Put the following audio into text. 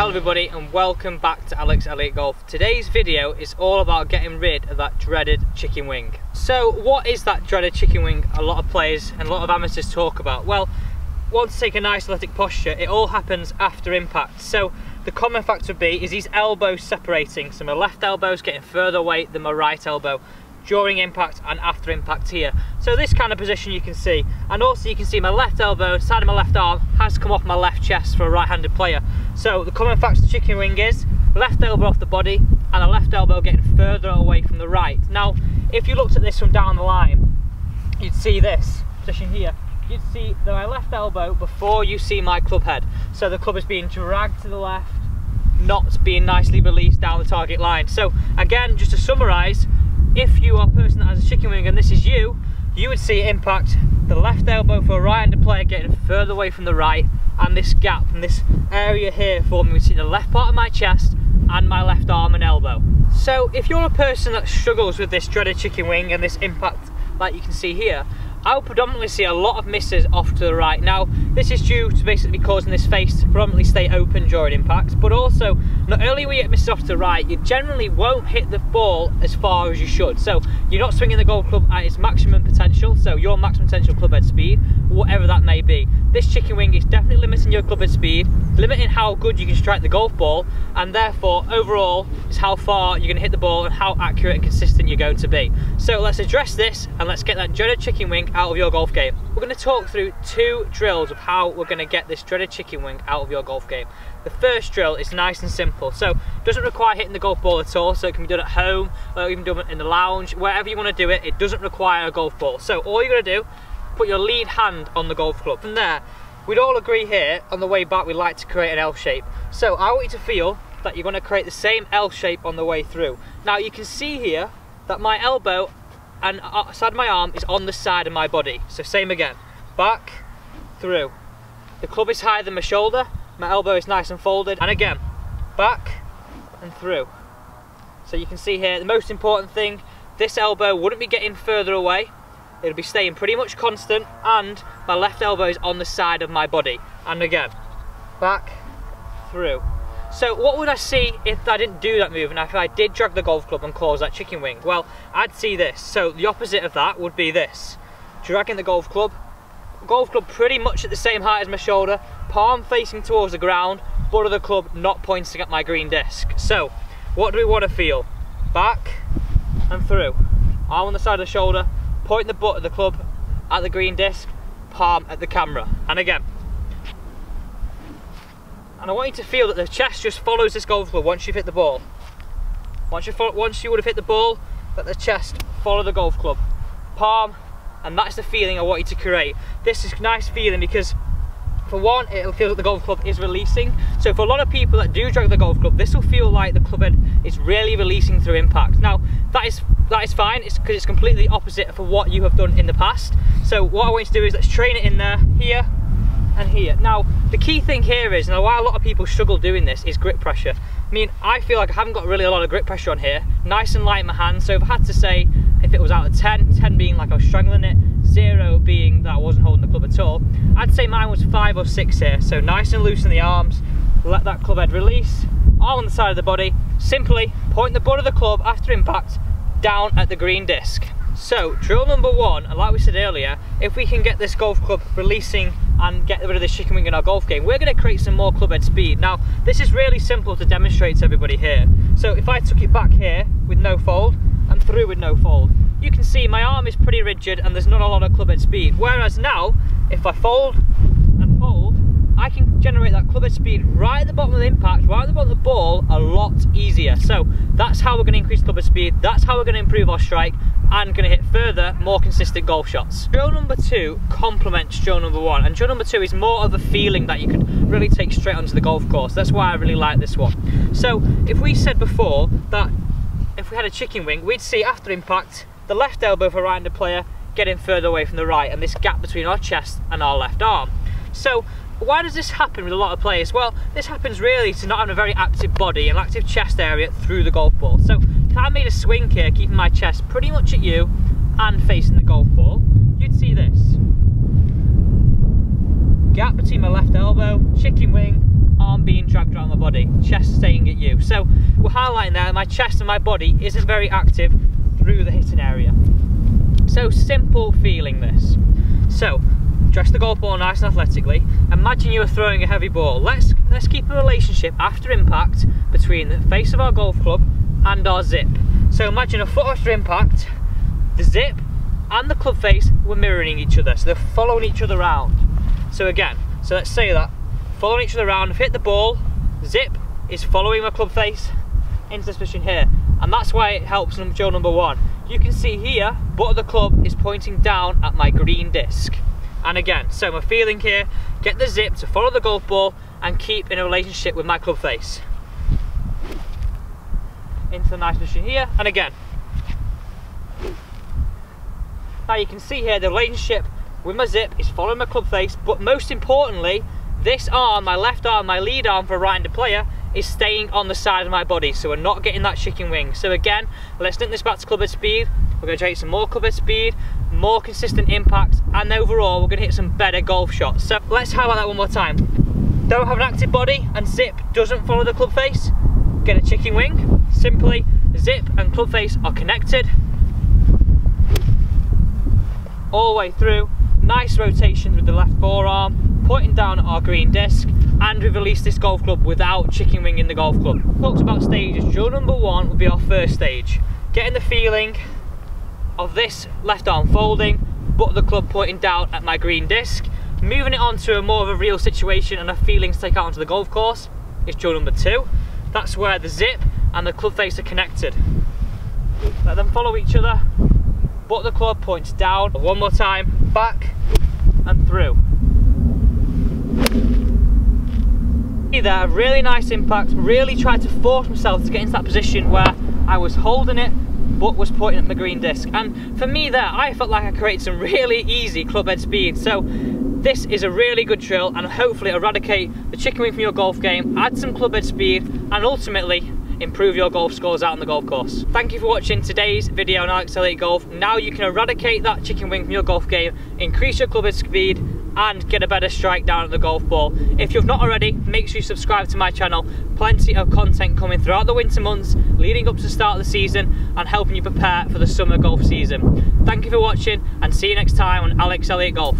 Hello everybody and welcome back to Alex Elliott Golf. Today's video is all about getting rid of that dreaded chicken wing. So what is that dreaded chicken wing a lot of players and a lot of amateurs talk about? Well, once to take a nice athletic posture, it all happens after impact. So the common factor would be is these elbows separating. So my left elbow is getting further away than my right elbow during impact and after impact here. So this kind of position you can see. And also you can see my left elbow, side of my left arm, has come off my left chest for a right-handed player. So the common factor chicken wing is left elbow off the body and the left elbow getting further away from the right. Now, if you looked at this from down the line, you'd see this position here. You'd see that my left elbow before you see my club head. So the club is being dragged to the left, not being nicely released down the target line. So again, just to summarise, if you are a person that has a chicken wing and this is you, you would see impact the left elbow for a right-handed player getting further away from the right and this gap and this area here forming between the left part of my chest and my left arm and elbow. So if you're a person that struggles with this dreaded chicken wing and this impact like you can see here, I'll predominantly see a lot of misses off to the right. Now, this is due to basically causing this face to predominantly stay open during impact, but also, not only will you misses off to the right, you generally won't hit the ball as far as you should. So, you're not swinging the golf club at its maximum potential, so your maximum potential club head speed, whatever that may be. This chicken wing is definitely limiting your club speed, limiting how good you can strike the golf ball, and therefore, overall, is how far you're going to hit the ball and how accurate and consistent you're going to be. So, let's address this, and let's get that dreaded chicken wing out of your golf game. We're going to talk through two drills of how we're going to get this dreaded chicken wing out of your golf game. The first drill is nice and simple, so doesn't require hitting the golf ball at all, so it can be done at home, or even done in the lounge, wherever you want to do it, it doesn't require a golf ball. So all you're going to do, put your lead hand on the golf club. From there, we'd all agree here, on the way back, we like to create an L shape. So I want you to feel that you're going to create the same L shape on the way through. Now you can see here that my elbow and uh, side of my arm is on the side of my body. So same again, back, through. The club is higher than my shoulder, my elbow is nice and folded, and again, back and through. So you can see here, the most important thing, this elbow wouldn't be getting further away, it'll be staying pretty much constant, and my left elbow is on the side of my body. And again, back, through. So what would I see if I didn't do that move and if I did drag the golf club and cause that chicken wing? Well, I'd see this. So the opposite of that would be this. Dragging the golf club, golf club pretty much at the same height as my shoulder, palm facing towards the ground, butt of the club not pointing at my green disc. So, what do we want to feel? Back and through. Arm on the side of the shoulder, pointing the butt of the club at the green disc, palm at the camera. And again, and I want you to feel that the chest just follows this golf club once you've hit the ball. Once you, once you would have hit the ball, let the chest follow the golf club. Palm, and that's the feeling I want you to create. This is a nice feeling because for one, it'll feel that the golf club is releasing. So for a lot of people that do drag the golf club, this will feel like the club head is really releasing through impact. Now, that is that is fine, it's because it's completely opposite for what you have done in the past. So what I want you to do is let's train it in there, here, and here. Now, the key thing here is, and why a lot of people struggle doing this, is grip pressure. I mean, I feel like I haven't got really a lot of grip pressure on here. Nice and light in my hand, so if I had to say, if it was out of 10, 10 being like I was strangling it, zero being that I wasn't holding the club at all, I'd say mine was five or six here. So nice and loose in the arms, let that club head release, arm on the side of the body, simply point the butt of the club after impact down at the green disc. So, drill number one, like we said earlier, if we can get this golf club releasing and get rid of this chicken wing in our golf game, we're going to create some more club head speed. Now, this is really simple to demonstrate to everybody here. So if I took it back here with no fold and through with no fold, you can see my arm is pretty rigid and there's not a lot of club head speed. Whereas now, if I fold, I can generate that club speed right at the bottom of the impact, right at the bottom of the ball, a lot easier. So that's how we're going to increase club speed, that's how we're going to improve our strike, and going to hit further, more consistent golf shots. Drill number two complements drill number one, and drill number two is more of a feeling that you can really take straight onto the golf course. That's why I really like this one. So if we said before that if we had a chicken wing, we'd see after impact, the left elbow for a right-handed player getting further away from the right, and this gap between our chest and our left arm. So why does this happen with a lot of players? Well, this happens really to not having a very active body and active chest area through the golf ball. So if I made a swing here, keeping my chest pretty much at you and facing the golf ball, you'd see this. Gap between my left elbow, chicken wing, aren't being dragged around my body, chest staying at you. So we're highlighting there my chest and my body isn't very active through the hitting area. So simple feeling this. So dress the golf ball nice and athletically. Imagine you are throwing a heavy ball. Let's let's keep a relationship after impact between the face of our golf club and our zip. So imagine a foot after impact, the zip and the club face were mirroring each other. So they're following each other around. So again, so let's say that, following each other around, hit the ball, zip is following my club face into this position here. And that's why it helps drill number one. You can see here, butt of the club is pointing down at my green disc. And again, so my feeling here, get the zip to follow the golf ball and keep in a relationship with my club face. Into the nice position here, and again. Now you can see here the relationship with my zip is following my club face, but most importantly, this arm, my left arm, my lead arm for a right-handed player, is staying on the side of my body, so we're not getting that chicken wing. So again, let's link this back to club head speed. We're going to generate some more club head speed, more consistent impact, and overall, we're going to hit some better golf shots. So let's highlight that one more time. Don't have an active body, and zip doesn't follow the club face. Get a chicken wing. Simply, zip and club face are connected all the way through. Nice rotations with the left forearm, pointing down at our green disc, and we've released this golf club without chicken wing in the golf club. Talked about stages, drill number one will be our first stage. Getting the feeling of this left arm folding, but the club pointing down at my green disc. Moving it on to a more of a real situation and a feeling to take out onto the golf course is drill number two. That's where the zip and the club face are connected. Let them follow each other, but the club points down. One more time, back and through. See there, really nice impact, really tried to force myself to get into that position where I was holding it but was pointing at my green disc. And for me there, I felt like I created some really easy club head speed. So this is a really good drill and hopefully eradicate the chicken wing from your golf game, add some club head speed and ultimately improve your golf scores out on the golf course. Thank you for watching today's video on Alex Elliott Golf. Now you can eradicate that chicken wing from your golf game, increase your club head speed and get a better strike down at the golf ball. If you've not already, make sure you subscribe to my channel. Plenty of content coming throughout the winter months, leading up to the start of the season and helping you prepare for the summer golf season. Thank you for watching and see you next time on Alex Elliott Golf.